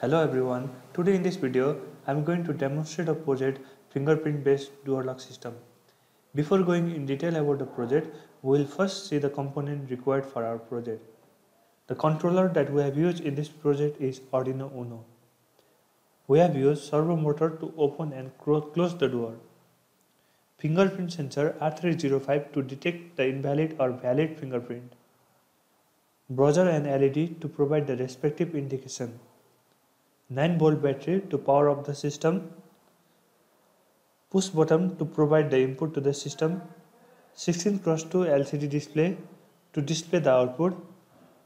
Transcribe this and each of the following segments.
Hello everyone, today in this video I am going to demonstrate a project fingerprint based door lock system. Before going in detail about the project, we will first see the component required for our project. The controller that we have used in this project is Arduino Uno. We have used servo motor to open and close the door. Fingerprint sensor R305 to detect the invalid or valid fingerprint buzzer and LED to provide the respective indication, 9 volt battery to power up the system, push button to provide the input to the system, 16 cross 2 LCD display to display the output,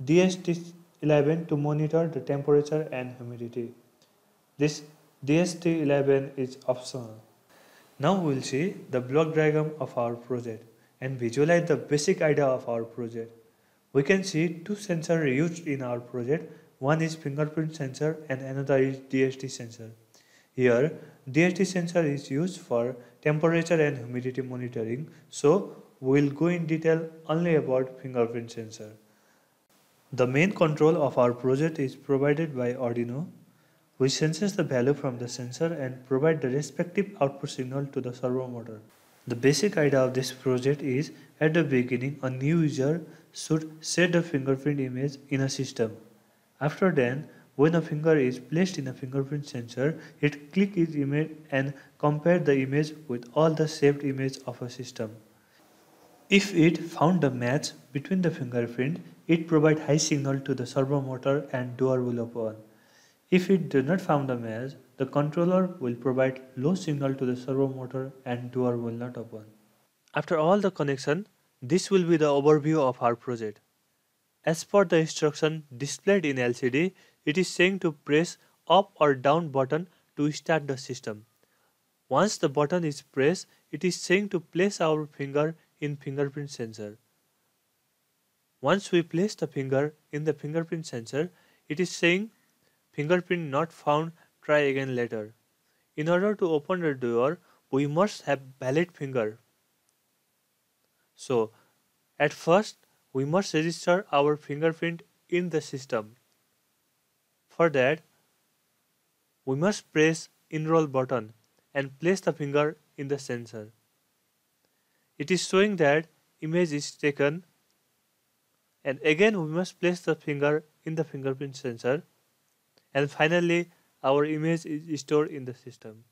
DHT11 to monitor the temperature and humidity. This DHT11 is optional. Now we will see the block diagram of our project and visualize the basic idea of our project. We can see two sensors used in our project. One is fingerprint sensor and another is DHT sensor. Here, DHT sensor is used for temperature and humidity monitoring. So, we will go in detail only about fingerprint sensor. The main control of our project is provided by Arduino, which senses the value from the sensor and provide the respective output signal to the servo motor. The basic idea of this project is at the beginning a new user should set the fingerprint image in a system. After then, when a finger is placed in a fingerprint sensor, it click its image and compare the image with all the saved image of a system. If it found the match between the fingerprint, it provide high signal to the servo motor and door will open. If it did not found the match, the controller will provide low signal to the servo motor and door will not open. After all the connection, this will be the overview of our project. As per the instruction displayed in LCD, it is saying to press up or down button to start the system. Once the button is pressed, it is saying to place our finger in fingerprint sensor. Once we place the finger in the fingerprint sensor, it is saying fingerprint not found, try again later. In order to open the door, we must have valid finger. So at first we must register our fingerprint in the system. For that we must press enroll button and place the finger in the sensor. It is showing that image is taken and again we must place the finger in the fingerprint sensor and finally our image is stored in the system.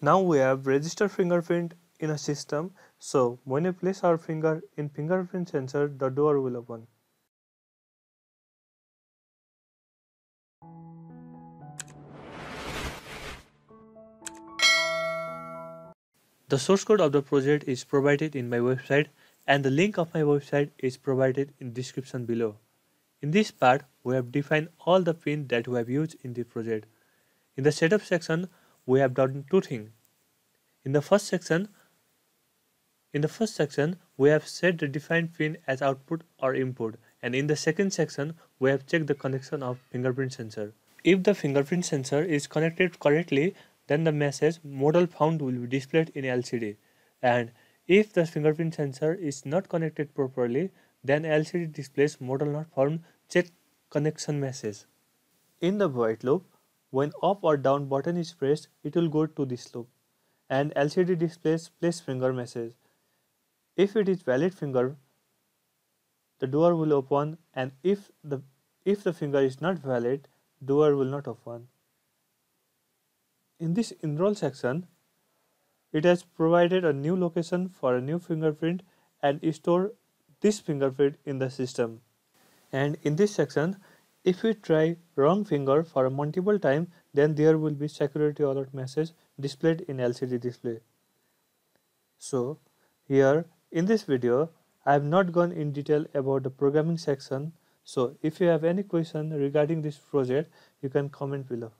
Now we have registered fingerprint in a system so when we place our finger in fingerprint sensor the door will open. The source code of the project is provided in my website and the link of my website is provided in description below. In this part, we have defined all the pins that we have used in the project. In the setup section, we have done two things. In the first section, in the first section, we have set the defined pin as output or input and in the second section, we have checked the connection of fingerprint sensor. If the fingerprint sensor is connected correctly, then the message model found will be displayed in LCD and if the fingerprint sensor is not connected properly, then LCD displays model not found check connection message. In the white loop, when up or down button is pressed, it will go to this loop and LCD displays place finger message. If it is valid finger, the door will open and if the if the finger is not valid, door will not open. In this enroll section, it has provided a new location for a new fingerprint and store this fingerprint in the system. And in this section, if we try wrong finger for a multiple time, then there will be security alert message displayed in LCD display. So here in this video, I have not gone in detail about the programming section, so if you have any question regarding this project, you can comment below.